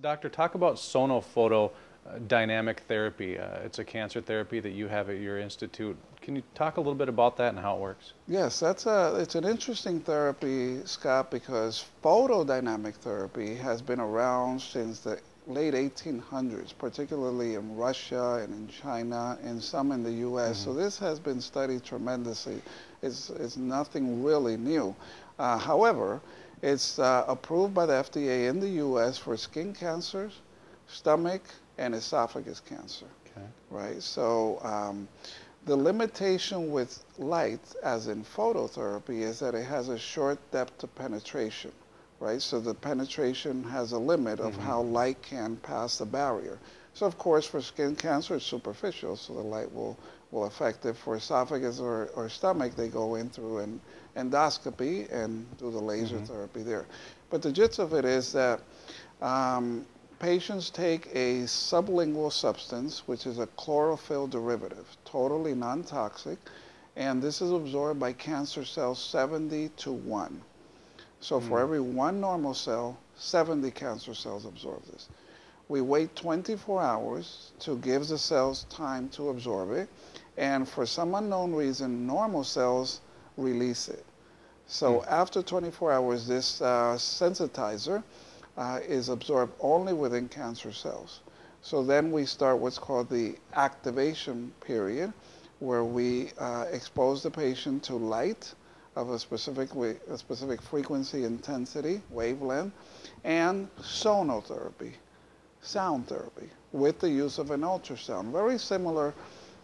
Doctor, talk about sonophoto uh, dynamic therapy. Uh, it's a cancer therapy that you have at your institute. Can you talk a little bit about that and how it works? Yes, that's a, it's an interesting therapy, Scott, because photodynamic therapy has been around since the late 1800s, particularly in Russia and in China and some in the U.S. Mm-hmm. So this has been studied tremendously. It's, it's nothing really new. Uh, however, it's uh, approved by the FDA in the U.S. for skin cancers, stomach, and esophagus cancer. Okay. Right. So um, the limitation with light, as in phototherapy, is that it has a short depth of penetration right? So the penetration has a limit of mm-hmm. how light can pass the barrier. So of course for skin cancer it's superficial, so the light will, will affect it. For esophagus or, or stomach, they go in through an endoscopy and do the laser mm-hmm. therapy there. But the gist of it is that um, patients take a sublingual substance, which is a chlorophyll derivative, totally non-toxic, and this is absorbed by cancer cells 70 to 1. So mm. for every one normal cell, 70 cancer cells absorb this. We wait 24 hours to give the cells time to absorb it, and for some unknown reason, normal cells release it. So mm. after 24 hours, this uh, sensitizer uh, is absorbed only within cancer cells. So then we start what's called the activation period, where we uh, expose the patient to light, of a specific, a specific frequency intensity, wavelength, and sonotherapy, sound therapy, with the use of an ultrasound. Very similar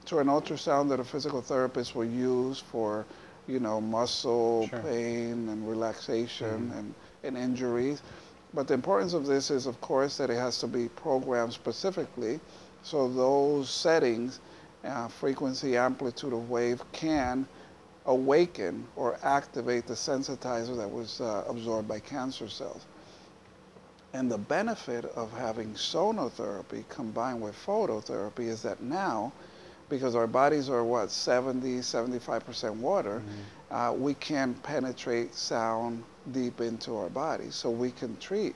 to an ultrasound that a physical therapist will use for, you know, muscle sure. pain and relaxation mm-hmm. and, and injuries. But the importance of this is, of course, that it has to be programmed specifically so those settings, uh, frequency, amplitude of wave, can awaken or activate the sensitizer that was uh, absorbed by cancer cells. And the benefit of having sonotherapy combined with phototherapy is that now, because our bodies are what, 70, 75% water, mm-hmm. uh, we can penetrate sound deep into our body. So we can treat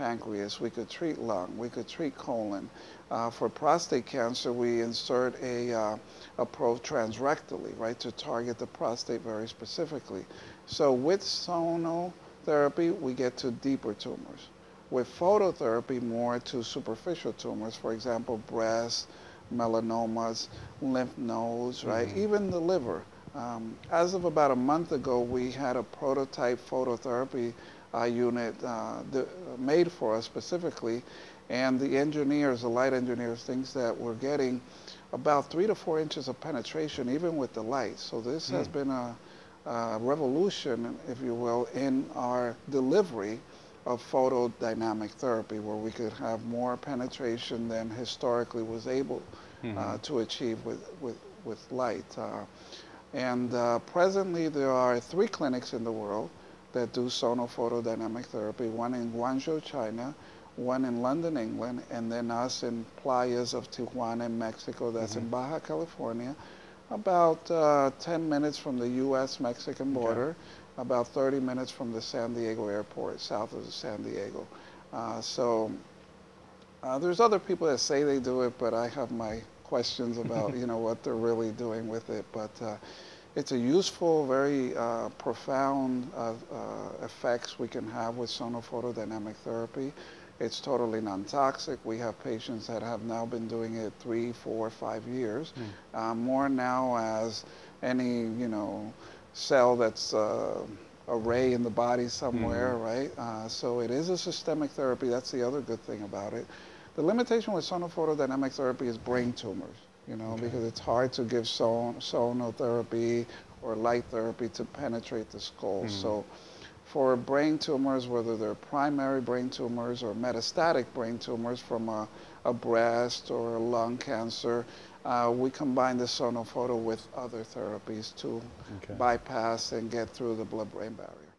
pancreas, we could treat lung, we could treat colon. Uh, for prostate cancer, we insert a, uh, a probe transrectally, right, to target the prostate very specifically. So with sonotherapy, we get to deeper tumors. With phototherapy, more to superficial tumors, for example, breast, melanomas, lymph nodes, right, mm-hmm. even the liver. Um, as of about a month ago, we had a prototype phototherapy unit uh, made for us specifically, and the engineers, the light engineers, thinks that we're getting about three to four inches of penetration even with the light. So this mm. has hmm. been a, a, revolution, if you will, in our delivery of photodynamic therapy where we could have more penetration than historically was able mm-hmm. uh, to achieve with, with, with light. Uh, and uh, presently there are three clinics in the world that do sonophotodynamic therapy, one in Guangzhou, China, one in London, England, and then us in Playas of Tijuana, Mexico, that's mm-hmm. in Baja California, about uh, 10 minutes from the U.S.-Mexican border, okay. about 30 minutes from the San Diego airport, south of San Diego. Uh, so uh, there's other people that say they do it, but I have my questions about, you know, what they're really doing with it. But uh, it's a useful, very uh, profound uh, uh, effects we can have with sonophotodynamic therapy. It's totally non-toxic. We have patients that have now been doing it three, four, five years. Mm. more now as any, you know, cell that's uh, array in the body somewhere, mm. right? Uh, so it is a systemic therapy. That's the other good thing about it. The limitation with sonophotodynamic therapy is brain tumors you know, okay. because it's hard to give son sonotherapy or light therapy to penetrate the skull. Mm. So for brain tumors, whether they're primary brain tumors or metastatic brain tumors from a, a breast or a lung cancer, uh, we combine the sonophoto with other therapies to okay. bypass and get through the blood-brain barrier.